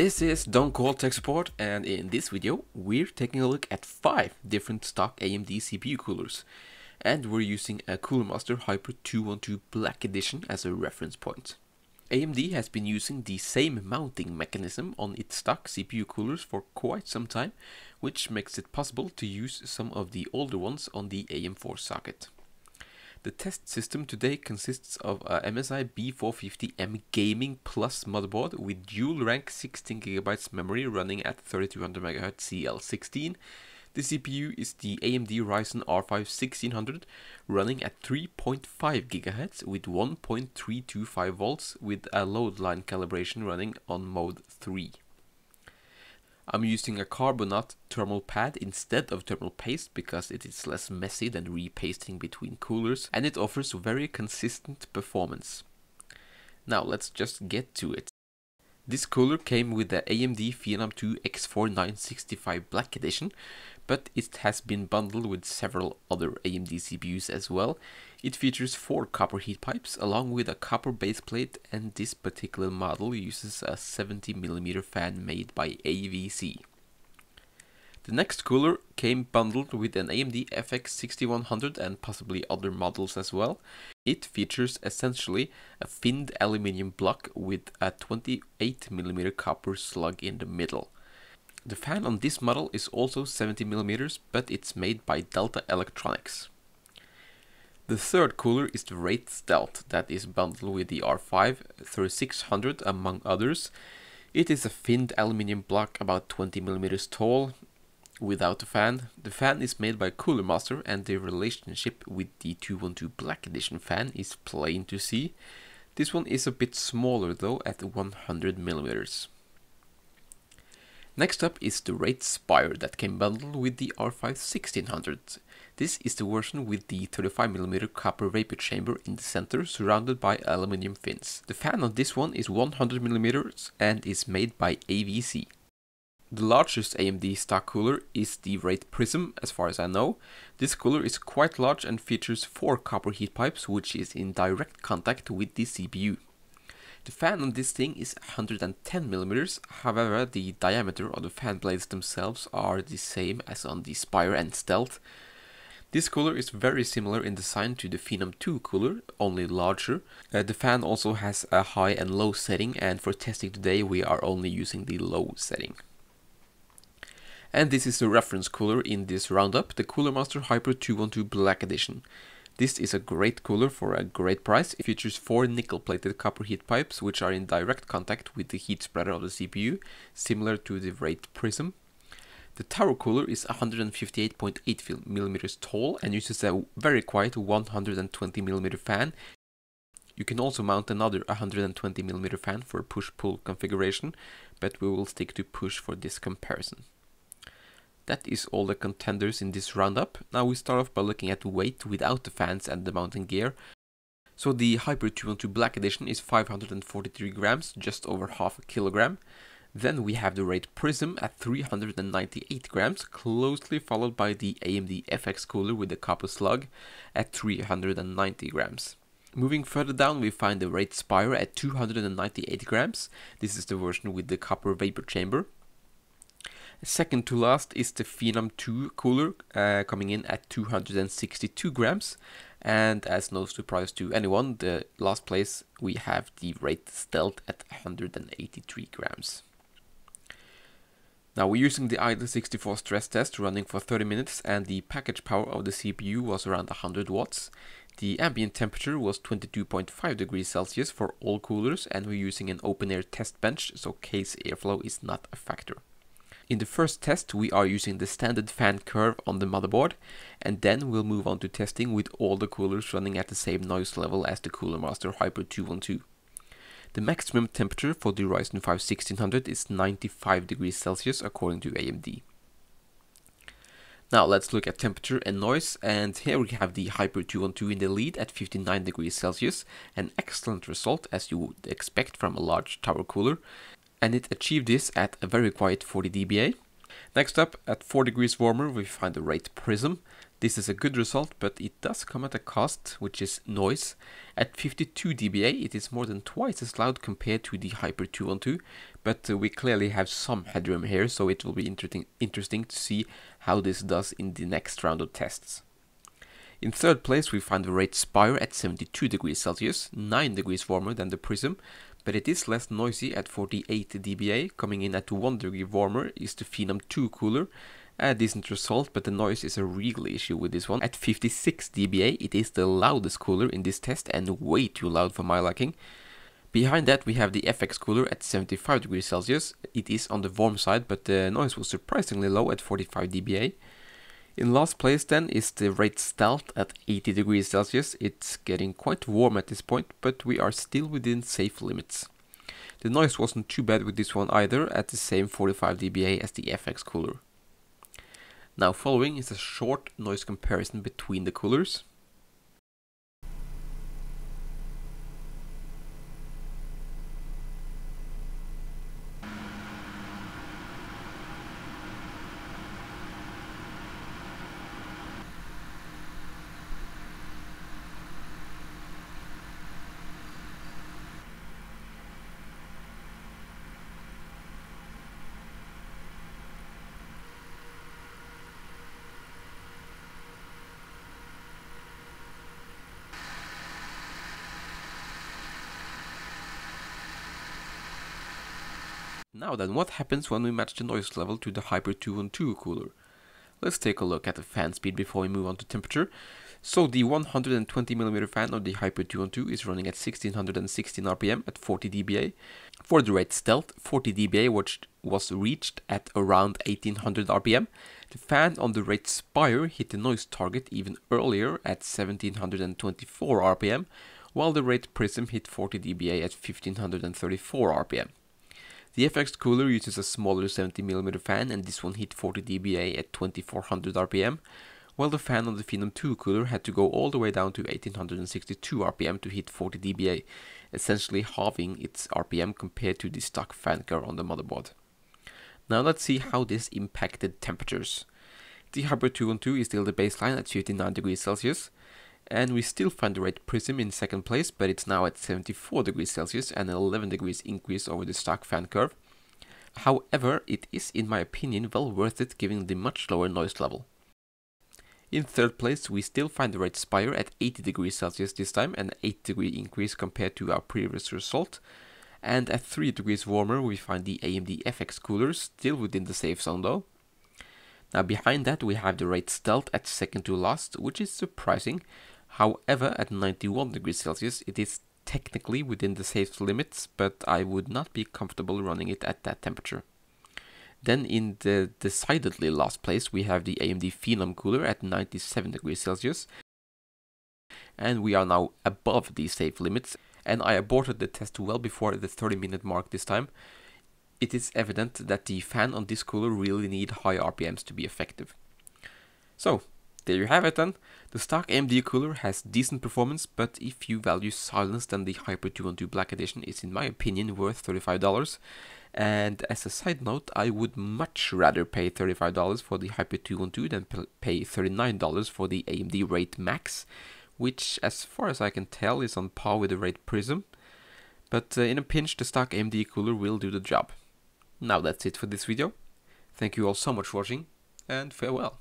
This is Don't Call Tech Support and in this video we're taking a look at 5 different stock AMD CPU coolers and we're using a Cooler Master Hyper 212 Black Edition as a reference point. AMD has been using the same mounting mechanism on its stock CPU coolers for quite some time which makes it possible to use some of the older ones on the AM4 socket. The test system today consists of a MSI B450M Gaming Plus motherboard with dual rank 16GB memory running at 3200MHz CL16. The CPU is the AMD Ryzen R5 1600 running at 3.5 GHz with 1.325 volts with a load line calibration running on mode 3. I'm using a Carbonaut thermal pad instead of thermal paste because it is less messy than repasting between coolers and it offers very consistent performance. Now let's just get to it. This cooler came with the AMD Phenom 2 X4 965 Black Edition, but it has been bundled with several other AMD CPUs as well. It features four copper heat pipes along with a copper base plate and this particular model uses a 70mm fan made by AVC. The next cooler came bundled with an AMD FX 6100 and possibly other models as well. It features essentially a finned aluminium block with a 28mm copper slug in the middle. The fan on this model is also 70mm but it's made by Delta Electronics. The third cooler is the Wraith Stealth that is bundled with the R5 3600 among others. It is a finned aluminium block about 20mm tall without a fan. The fan is made by Cooler Master and the relationship with the 212 Black Edition fan is plain to see. This one is a bit smaller though at 100mm. Next up is the Wraith Spire that came bundled with the R5 1600. This is the version with the 35mm copper vapor chamber in the center surrounded by aluminum fins. The fan on this one is 100mm and is made by AVC. The largest AMD stock cooler is the Wraith Prism, as far as I know. This cooler is quite large and features 4 copper heat pipes, which is in direct contact with the CPU. The fan on this thing is 110mm, however the diameter of the fan blades themselves are the same as on the Spire and Stealth. This cooler is very similar in design to the Phenom 2 cooler, only larger. Uh, the fan also has a high and low setting and for testing today we are only using the low setting. And this is the reference cooler in this roundup, the Cooler Master Hyper 212 Black Edition. This is a great cooler for a great price. It features four nickel-plated copper heat pipes which are in direct contact with the heat spreader of the CPU, similar to the Wraith Prism. The tower cooler is 158.8mm tall and uses a very quiet 120mm fan. You can also mount another 120mm fan for push-pull configuration, but we will stick to push for this comparison. That is all the contenders in this roundup. Now we start off by looking at weight without the fans and the mounting gear. So the Hyper 212 Black Edition is 543 grams, just over half a kilogram. Then we have the Wraith Prism at 398 grams, closely followed by the AMD FX cooler with the copper slug at 390 grams. Moving further down, we find the Wraith Spire at 298 grams. This is the version with the copper vapor chamber. Second to last is the Phenom 2 cooler, uh, coming in at 262 grams. And as no surprise to anyone, the last place we have the Wraith Stealth at 183 grams. Now we're using the AIDA64 stress test running for 30 minutes and the package power of the CPU was around 100 watts. The ambient temperature was 22.5 degrees Celsius for all coolers and we're using an open air test bench so case airflow is not a factor. In the first test, we are using the standard fan curve on the motherboard, and then we'll move on to testing with all the coolers running at the same noise level as the Cooler Master Hyper 212. The maximum temperature for the Ryzen 5 1600 is 95 degrees Celsius according to AMD. Now let's look at temperature and noise and here we have the Hyper 212 in the lead at 59 degrees Celsius, an excellent result as you would expect from a large tower cooler and it achieved this at a very quiet 40 dBA. Next up, at 4 degrees warmer, we find the Wraith Prism. This is a good result, but it does come at a cost, which is noise. At 52 dBA, it is more than twice as loud compared to the Hyper 212, but uh, we clearly have some headroom here, so it will be interesting, interesting to see how this does in the next round of tests. In third place we find the Wraith Spire at 72 degrees Celsius, 9 degrees warmer than the Prism, but it is less noisy at 48 dBA, coming in at 1 degree warmer is the Phenom 2 cooler, a decent result, but the noise is a real issue with this one. At 56 dBA, it is the loudest cooler in this test and way too loud for my liking. Behind that we have the FX cooler at 75 degrees Celsius. It is on the warm side, but the noise was surprisingly low at 45 dBA. In last place then is the Wraith Stealth at 80 degrees Celsius. It's getting quite warm at this point, but we are still within safe limits. The noise wasn't too bad with this one either, at the same 45 dBA as the FX cooler. Now following is a short noise comparison between the coolers. Now then, what happens when we match the noise level to the Hyper 212 cooler? Let's take a look at the fan speed before we move on to temperature. So the 120mm fan of the Hyper 212 is running at 1616 RPM at 40 dBA. For the Wraith Stealth, 40 dBA which was reached at around 1800 RPM. The fan on the Wraith Spire hit the noise target even earlier at 1724 RPM, while the Wraith Prism hit 40 dBA at 1534 RPM. The FX cooler uses a smaller 70mm fan and this one hit 40 dBA at 2400 RPM, while the fan on the Phenom 2 cooler had to go all the way down to 1862 RPM to hit 40 dBA, essentially halving its RPM compared to the stock fan curve on the motherboard. Now let's see how this impacted temperatures. The Hyper 212 is still the baseline at 59 degrees Celsius, and we still find the Wraith Prism in second place, but it's now at 74 degrees Celsius and an 11 degrees increase over the stock fan curve. However, it is in my opinion well worth it given the much lower noise level. In third place, we still find the Wraith Spire at 80 degrees Celsius this time, an 8 degree increase compared to our previous result. And at 3 degrees warmer, we find the AMD FX coolers, still within the safe zone though. Now behind that we have the Wraith Stealth at second to last, which is surprising, However, at 91 degrees Celsius, it is technically within the safe limits, but I would not be comfortable running it at that temperature. Then in the decidedly last place, we have the AMD Phenom cooler at 97 degrees Celsius. And we are now above the safe limits, and I aborted the test well before the 30 minute mark this time. It is evident that the fan on this cooler really need high RPMs to be effective. So, there you have it then. The stock AMD cooler has decent performance, but if you value silence then the Hyper 212 Black Edition is in my opinion worth $35. And as a side note, I would much rather pay $35 for the Hyper 212 than pay $39 for the AMD Wraith Max, which as far as I can tell is on par with the Wraith Prism. But uh, in a pinch, the stock AMD cooler will do the job. Now that's it for this video. Thank you all so much for watching, and farewell.